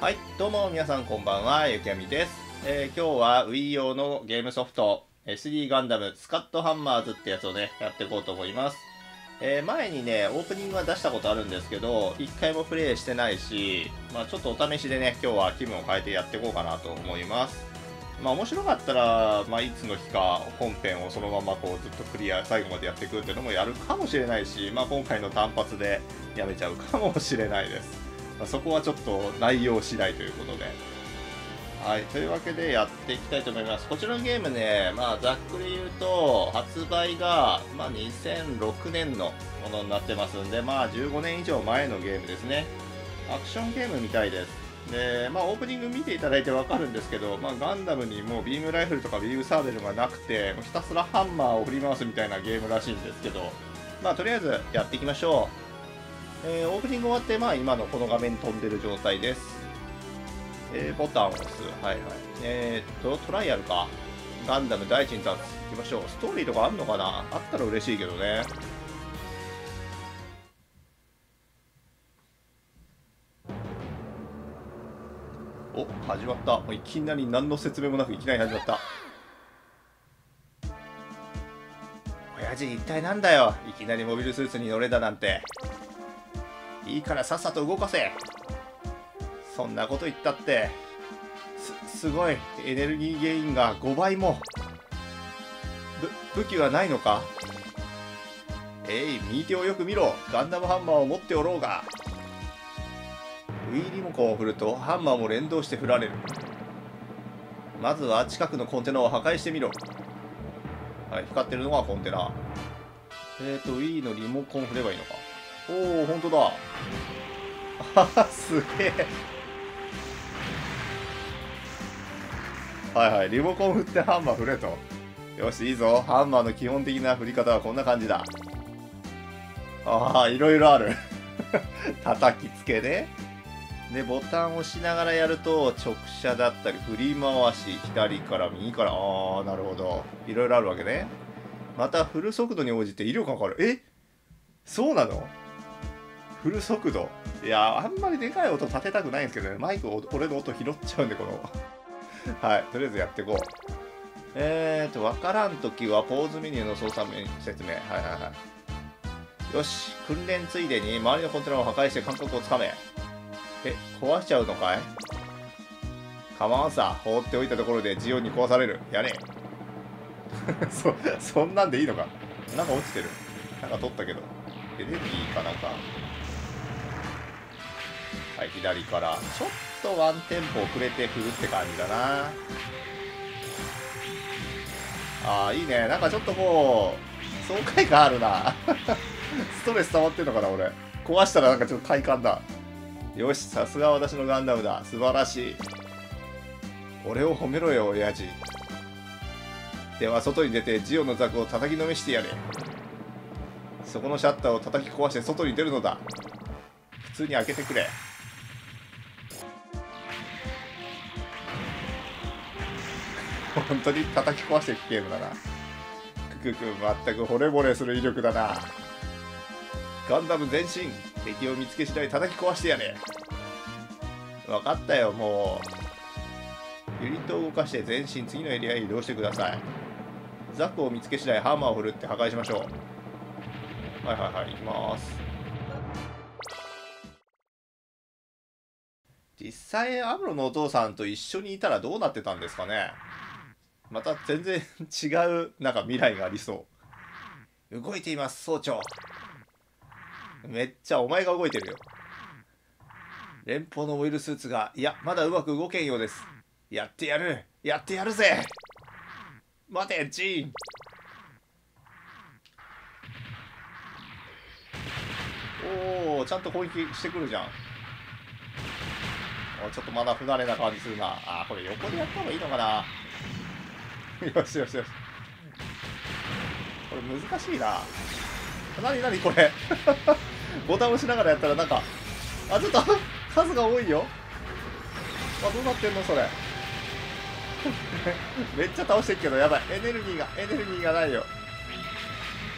はい、どうも皆さんこんばんは、ゆきやみです。えー今日は Wii 用のゲームソフト SD ガンダムスカットハンマーズってやつをね、やっていこうと思います。えー前にね、オープニングは出したことあるんですけど、一回もプレイしてないし、まあちょっとお試しでね、今日は気分を変えてやっていこうかなと思います。まあ面白かったら、まあいつの日か本編をそのままこうずっとクリア、最後までやっていくっていうのもやるかもしれないし、まあ今回の単発でやめちゃうかもしれないです。まあそこはちょっと内容次第ということで。はい、というわけでやっていきたいと思います。こちらのゲームね、まあざっくり言うと、発売が、まあ、2006年のものになってますんで、まあ15年以上前のゲームですね。アクションゲームみたいです。で、まあオープニング見ていただいてわかるんですけど、まあガンダムにもうビームライフルとかビームサーベルがなくて、もうひたすらハンマーを振り回すみたいなゲームらしいんですけど、まあとりあえずやっていきましょう。えーオープニング終わって、まあ今のこの画面に飛んでる状態です。えーボタンを押す。はいはい。えー、っと、トライアルか。ガンダム第一に立つ。行きましょう。ストーリーとかあんのかな？あったら嬉しいけどね。お、始まった。いきなり何の説明もなくいきなり始まった。親父、一体なんだよ。いきなりモビルスーツに乗れだなんて。いいからさっさと動かせ。そんなこと言ったってすすごいエネルギーゲインが5倍も。ぶ武器はないのか？えい右手をよく見ろ。ガンダムハンマーを持っておろうが。ウィーリモコンを振るとハンマーも連動して振られる。まずは近くのコンテナを破壊してみろ。はい光ってるのがコンテナ。えーと Wii のリモコン振ればいいのか？おお本当だ。あ すげえ。はいはいリモコン振ってハンマー振れと。よしいいぞ。ハンマーの基本的な振り方はこんな感じだ。ああいろいろある。叩きつけね。でボタンを押しながらやると直射だったり振り回し左から右から。ああなるほど。いろいろあるわけね。また振る速度に応じて威力が変わる。え？そうなの？フル速度。いやあんまりでかい音立てたくないんですけどね。マイク俺の音拾っちゃうんでこの。はいとりあえずやっていこう。えーとわからんときはポーズメニューの操作面説明。はいはいはい。よし訓練ついでに周りのコンテナを破壊して感覚をつかめ。え壊しちゃうのかい？構わんさ。放っておいたところでジオンに壊される。やれ。そそんなんでいいのか。なんか落ちてる。なんか取ったけど。エネルギーかなんか。はい、左から。ちょっとワンテンポ遅れて振るって感じだな。ああ、いいね。なんかちょっともう、爽快感あるな。ストレス溜まってんのかな、俺。壊したらなんかちょっと快感だ。よし、さすが私のガンダムだ。素晴らしい。俺を褒めろよ、親父。では、外に出てジオのザクを叩きのめしてやれ。そこのシャッターを叩き壊して外に出るのだ。普通に開けてくれ。本当に叩き壊していくゲームだな。ククク、全く惚れ惚れする威力だな。ガンダム全身敵を見つけ次第叩き壊してやれ。分かったよ、もう。ユニットを動かして全身次のエリアへ移動してください。ザクを見つけ次第ハンマーを振るって破壊しましょう。はいはいはい、行きます。実際アムロのお父さんと一緒にいたらどうなってたんですかねまた全然違うなんか未来がありそう。動いています総長。めっちゃお前が動いてるよ。連邦のオイルスーツがいやまだうまく動けんようです。やってやるやってやるぜ。待てジーン。おおちゃんと攻撃してくるじゃん。ちょっとまだ不慣れな感じするな。あこれ横でやった方がいいのかな。よしよしよし。これ難しいな。なになにこれ。ボタン押しながらやったらなんかあちょっと 数が多いよ。あどうなってんのそれ。めっちゃ倒してるけどやばい。エネルギーがエネルギーがないよ。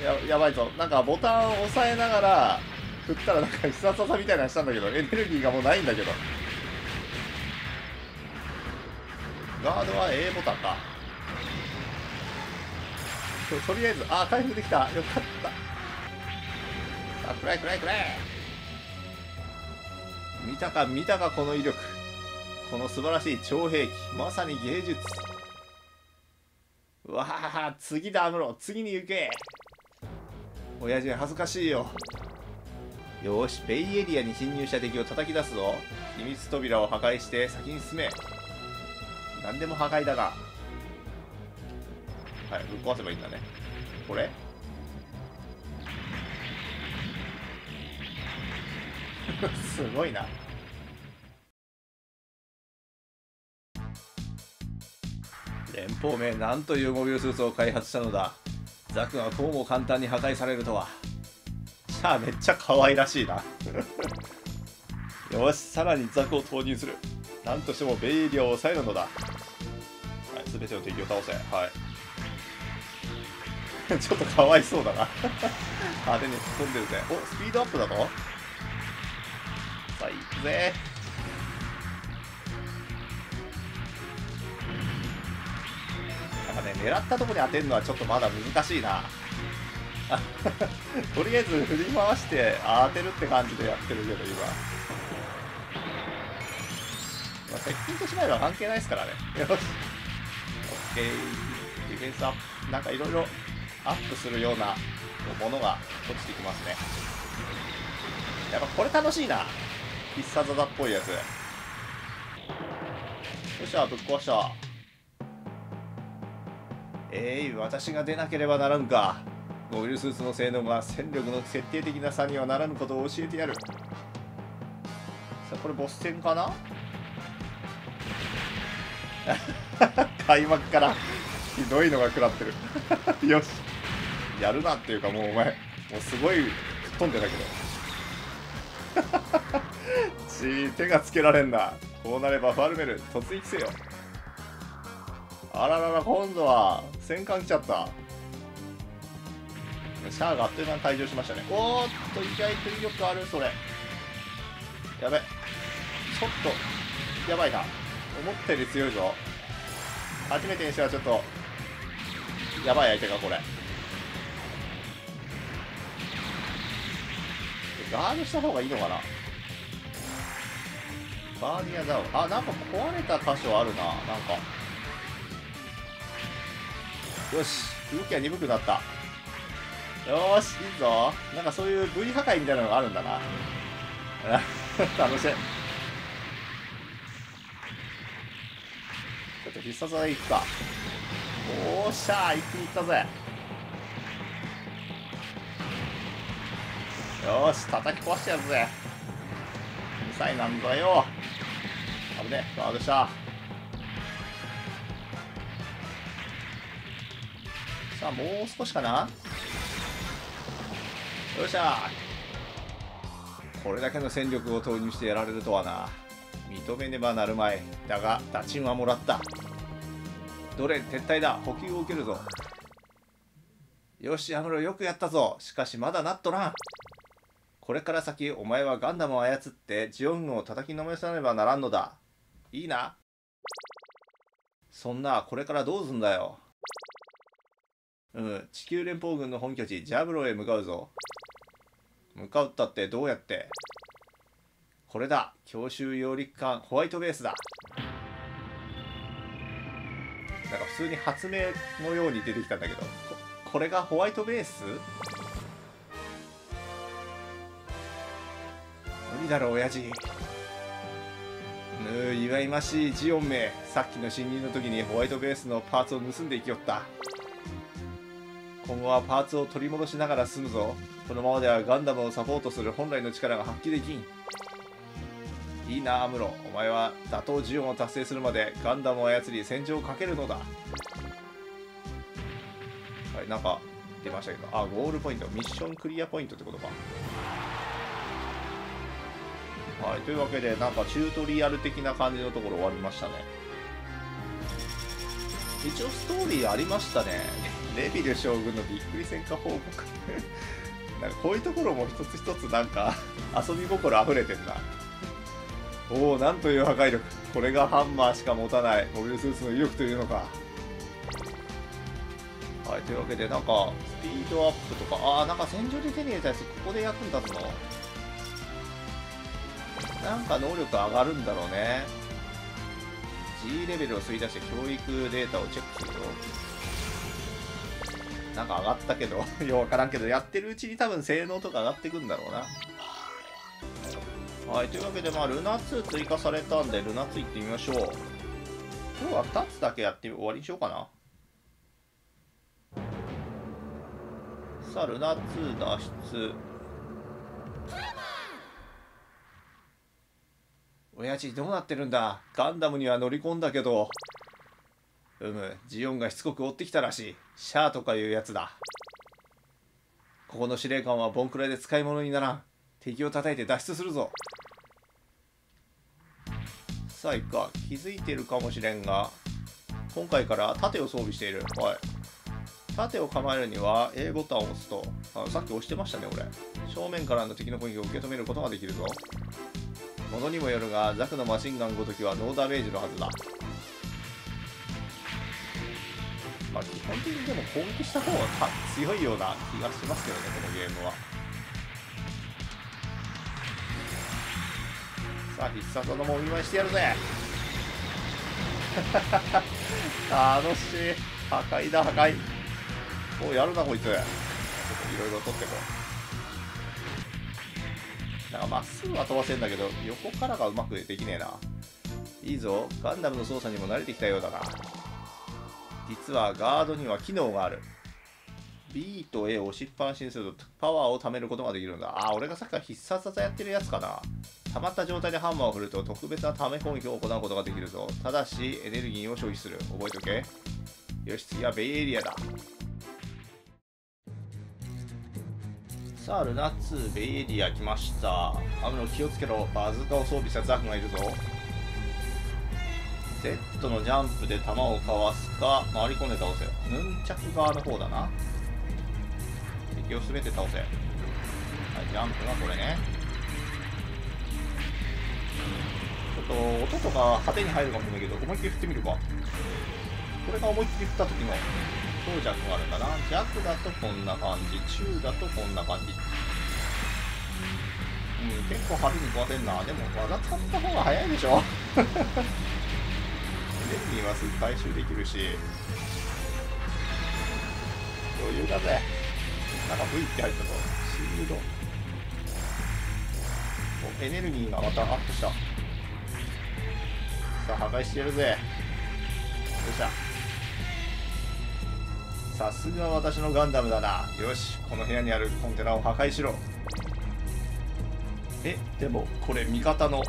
ややばいぞ。なんかボタンを押さえながら振ったらなんか必殺技みたいなのしたんだけどエネルギーがもうないんだけど。ガードは A ボタンか。ととりあえずあ回復できた。よかった。さあ暗い暗い暗い。見たか見たかこの威力。この素晴らしい超兵器。まさに芸術。うわあ次だアムロ。次に行け。親父恥ずかしいよ。よしベイエリアに侵入した敵を叩き出すぞ。秘密扉を破壊して先に進め。何でも破壊だが。はいぶっ壊せばいいんだね。これ？すごいな。連邦名なんというモビルスーツを開発したのだ。ザクがこうも簡単に破壊されるとは。シャアめっちゃ可愛らしいな。よしさらにザクを投入する。何としてもベイエリアを抑えるのだ。はい全ての敵を倒せ。はい ちょっとかわいそうだな。派手に突っ込んでるぜ。おスピードアップだとさあ行くぜ。なんかね狙ったとこに当てるのはちょっとまだ難しいな。とりあえず振り回して当てるって感じでやってるけど今、まあ、接近としまえば関係ないですからね。よし。OK ディフェンスアップ。なんかいろいろアップするようなものが落ちてきますね。やっぱこれ楽しいな。必殺技っぽいやつ。よっしゃぶっ壊した。えい私が出なければならんか。モビルスーツの性能が戦力の決定的な差にはならぬことを教えてやる。さあこれボス戦かな？開幕からひどいのが食らってる。よし。やるなっていうかもうお前もうすごい吹っ飛んでたけど。ち手がつけられんな。こうなればファルメル突撃せよ。あららら今度は戦艦来ちゃった。シャアがあっという間に退場しましたね。おーっと意外と威力あるそれ。やべ。ちょっとやばいな。思ったより強いぞ。初めてにしてはちょっとやばい相手がこれ。ガードした方がいいのかな？バーニアザオあなんか壊れた箇所あるな。なんか。よし。動きが鈍くなった。よしいいぞ。なんかそういう V 破壊みたいなのがあるんだな。楽しい。ちょっと必殺技いくか。おーしゃ一気にいったぜ。よし叩き壊してやるぜ。うるさいなんだよ。危ねガードした？さあもう少しかな？よっしゃ。これだけの戦力を投入してやられるとはな。認めねばなるまい。だが打賃はもらった。どれ撤退だ？補給を受けるぞ。よしアムロよくやったぞ。しかしまだなっとらん。これから先お前はガンダムを操ってジオン軍を叩きのめさねばならんのだ。いいな？そんなこれからどうすんだよ。うん地球連邦軍の本拠地ジャブロへ向かうぞ。向かうったってどうやって？これだ強襲揚陸艦ホワイトベースだ。なんか普通に発明のように出てきたんだけどこれがホワイトベース？理だろ親父ぬう祝いましいジオンめさっきの侵入の時にホワイトベースのパーツを盗んでいきよった。今後はパーツを取り戻しながら進むぞ。このままではガンダムをサポートする本来の力が発揮できん。いいなアムロ。お前は打倒ジオンを達成するまでガンダムを操り戦場をかけるのだ。はいなんか出ましたけど。あゴールポイント。ミッションクリアポイントってことか。はいというわけでなんかチュートリアル的な感じのところ終わりましたね。一応ストーリーありましたね。レビル将軍のびっくり戦果報告。なんかこういうところも一つ一つなんか遊び心あふれてるな。おおなんという破壊力。これがハンマーしか持たない。モビルスーツの威力というのか。はいというわけでなんかスピードアップとか。ああなんか戦場で手に入れたやつここで役に立つの？なんか能力上がるんだろうね G レベルを吸い出して教育データをチェックするよなんか上がったけど ようわからんけどやってるうちに多分性能とか上がってくんだろうなはい、というわけで、まあ、ルナ2追加されたんで、ルナ2行ってみましょう。今日は2つだけやって終わりにしようかな。さあ、ルナ2脱出。親父どうなってるんだ？ガンダムには乗り込んだけど。うむ、ジオンがしつこく追ってきたらしい。シャアとかいうやつだ。ここの司令官はボンクラで使い物にならん。敵を叩いて脱出するぞ。さあ行くか気づいてるかもしれんが今回から盾を装備しているはい盾を構えるには A ボタンを押すとあさっき押してましたね俺正面からの敵の攻撃を受け止めることができるぞものにもよるがザクのマシンガンごときはノーダメージのはずだ。まあ基本的にでも攻撃した方が強いような気がしますけどねこのゲームは。さあ必殺技もお見舞いしてやるぜ。楽しい。破壊だ破壊。おうやるなこいつ。ちょっといろいろ取ってこう。なんかまっすぐは飛ばせんだけど横からがうまくできねえな。いいぞ。ガンダムの操作にも慣れてきたようだな。実はガードには機能がある。B と A を押しっぱなしにするとパワーを貯めることができるんだ。あ俺がさっきから必殺技やってるやつかな。溜まった状態でハンマーを振ると特別なため攻撃を行うことができるぞ。ただしエネルギーを消費する。覚えとけ。よし次はベイエリアだ。さあルナ2ベイエリア来ました。アムロ気をつけろ。バズーカを装備したザクがいるぞ。Z のジャンプで弾をかわすか。回り込んで倒せ。ヌンチャク側の方だな。敵を全て倒せ。はいジャンプがこれね。ちょっと音とか派手に入るかもしれないけど思いっきり振ってみるか。これが思いっきり振った時の強弱があるんだな。弱だとこんな感じ。中だとこんな感じ。うん結構派手に壊せんな。でも技使った方が早いでしょ。エネルギーはすぐ回収できるし。余裕だぜ。なんか V って入ったぞ。シールド。エネルギーがまたアップした。さあ破壊してやるぜ。よっしゃ。さすが私のガンダムだな。よしこの部屋にあるコンテナを破壊しろ。えでもこれ味方のこ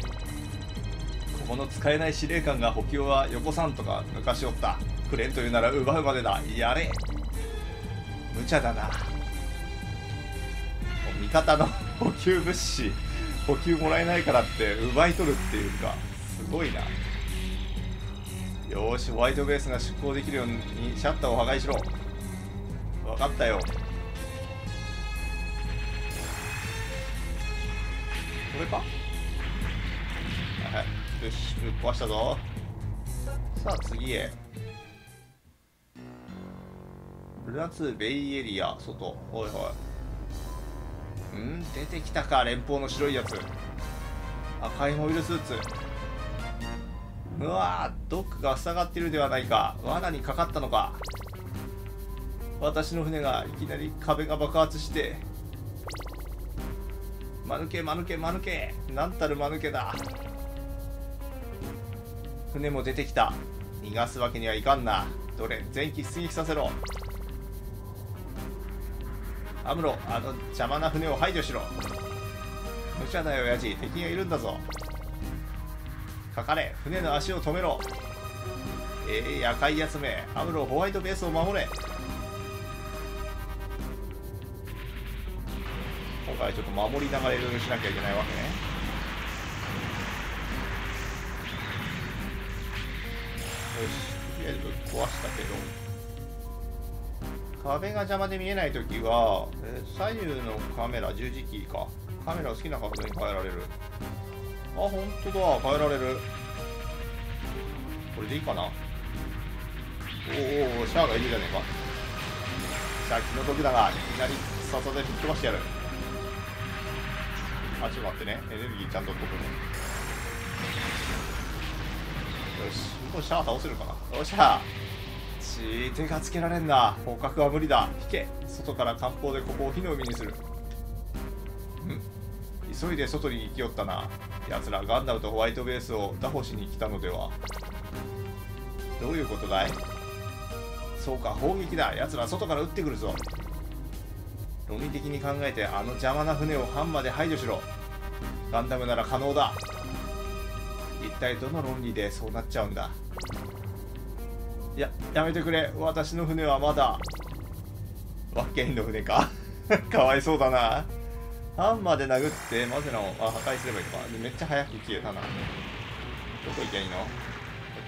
この使えない司令官が補給は横さんとか抜かしおった。くれんというなら奪うまでだ。やれ。無茶だな。味方の 補給物資補給もらえないからって奪い取るっていうかすごいな。よしホワイトベースが出航できるようにシャッターを破壊しろ。分かったよ。これか。はいよしぶっ壊したぞ。さあ次へ。ルナ2ベイエリア外。おいおい。うん？出てきたか連邦の白いやつ。赤いモビルスーツ。うわドックが塞がってるではないか。罠にかかったのか。私の船がいきなり壁が爆発して間抜け間抜け間抜けなんたる間抜けだ。船も出てきた。逃がすわけにはいかんな。どれ前期出撃させろ。アムロあの邪魔な船を排除しろ。無茶だよ親父敵がいるんだぞ。かかれ。船の足を止めろ。ええー、赤いやつめ。アムロホワイトベースを守れ。今回ちょっと守りながらいろいろしなきゃいけないわけね。よしとりあえず壊したけど。壁が邪魔で見えないときは、えー、左右のカメラ十字キーか。カメラを好きな角度に変えられる。あ、本当だ。変えられる。こ。れでいいかな。おーおーシャアがいるじゃねえか。さあ気の毒だがいきなり笹で吹っ飛ばしてやる。あちょっと待ってねエネルギーちゃんと取っとくね。よしもうシャア倒せるかな？よっしゃ。ち手がつけられんな。捕獲は無理だ。引け。外から艦砲でここを火の海にする。うん。急いで外に行きよったな。奴らガンダムとホワイトベースを打破しに来たのでは。どういうことだい？そうか砲撃だ。奴ら外から撃ってくるぞ。論理的に考えてあの邪魔な船をハンマーで排除しろ。ガンダムなら可能だ。一体どの論理でそうなっちゃうんだ？いややめてくれ。私の船はまだ。ワッケンの船か？かわいそうだな。ハンマーで殴ってマゼラをあ破壊すればいいのか？めっちゃ早く消えたな。どこ行きゃいいの？こ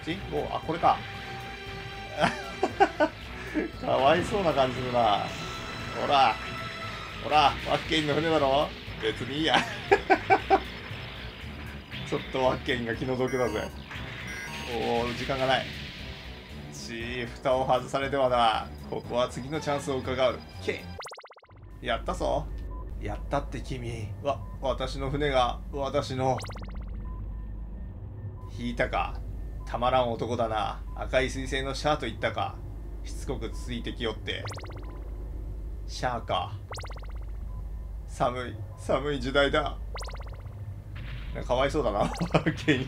っち？おあこれか。かわいそうな感じするな。ほら。ほらワッケンの船だろ？別にいいや。ちょっとワッケンが気の毒だぜ。おお時間がない。ち蓋を外されてはなここは次のチャンスを伺う。けやったぞ。やったって君わ私の船が私の引いたか。たまらん男だな。赤い彗星のシャアと言ったか。しつこくついてきよって。シャアか。寒い寒い時代だ。かわいそうだな。ケに。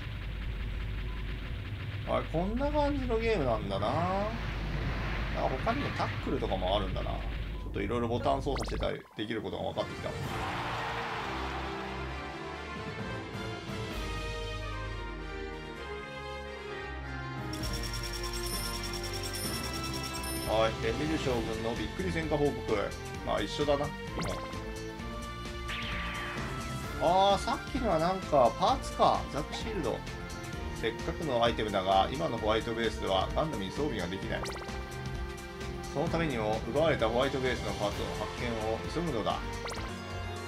あこんな感じのゲームなんだな。あ他にもタックルとかもあるんだな。ちょっといろいろボタン操作してたりできることが分かってきた。はい。エミル将軍のびっくり戦果報告。まあ一緒だな。本あさっきのはなんかパーツか。ザクシールド。せっかくのアイテムだが今のホワイトベースではガンダムに装備ができない。そのためにも奪われたホワイトベースのパーツの発見を急ぐのだ。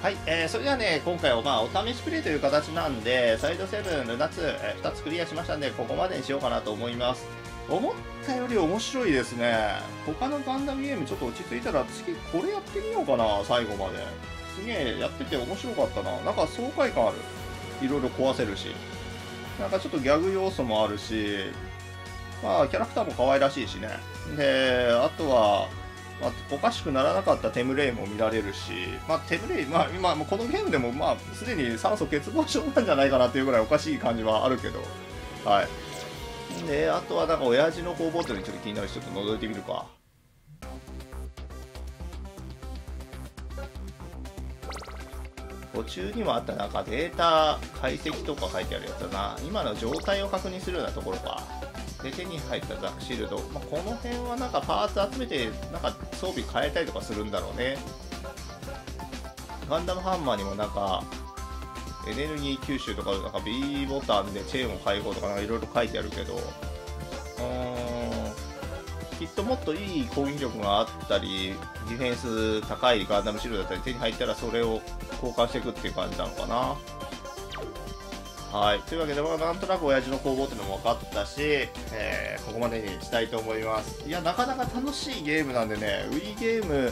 はい、えー、それではね今回はまあお試しプレイという形なんでサイド7ルナ2、えー、2つクリアしましたんでここまでにしようかなと思います。思ったより面白いですね。他のガンダムゲームちょっと落ち着いたら次これやってみようかな最後まで。すげえやってて面白かったな。なんか爽快感ある。いろいろ壊せるし。なんかちょっとギャグ要素もあるし。まあキャラクターも可愛らしいしね。であとは、まあ、おかしくならなかったテムレイも見られるし、まあ、テムレイ、まあ、今このゲームでもまあすでに酸素欠乏症なんじゃないかなっていうぐらいおかしい感じはあるけど。はい。であとはなんか親父の工房っていうのにちょっと気になるしちょっと覗いてみるか。途中にもあったなんかデータ解析とか書いてあるやつだな。今の状態を確認するようなところか。で手に入ったザクシールド、まあ、この辺はなんかパーツ集めてなんか装備変えたりとかするんだろうね。ガンダムハンマーにもなんかエネルギー吸収とかなんか B ボタンでチェーンを解放とかなんかいろいろ書いてあるけど。うん。っともっといい攻撃力があったりディフェンス高いガンダムシールドだったり手に入ったらそれを交換していくっていう感じなのかな。はい。というわけで、まあ、なんとなく親父の工房っていうのも分かったし、えー、ここまでにしたいと思います。いやなかなか楽しいゲームなんでね Wii ゲーム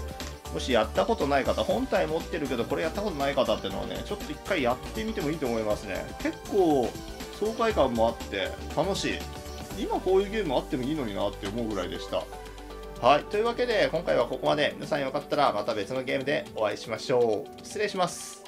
もしやったことない方本体持ってるけどこれやったことない方っていうのはねちょっと一回やってみてもいいと思いますね。結構爽快感もあって楽しい。今こういうゲームあってもいいのになって思うぐらいでした。はい。というわけで今回はここまで。皆さんよかったらまた別のゲームでお会いしましょう。失礼します。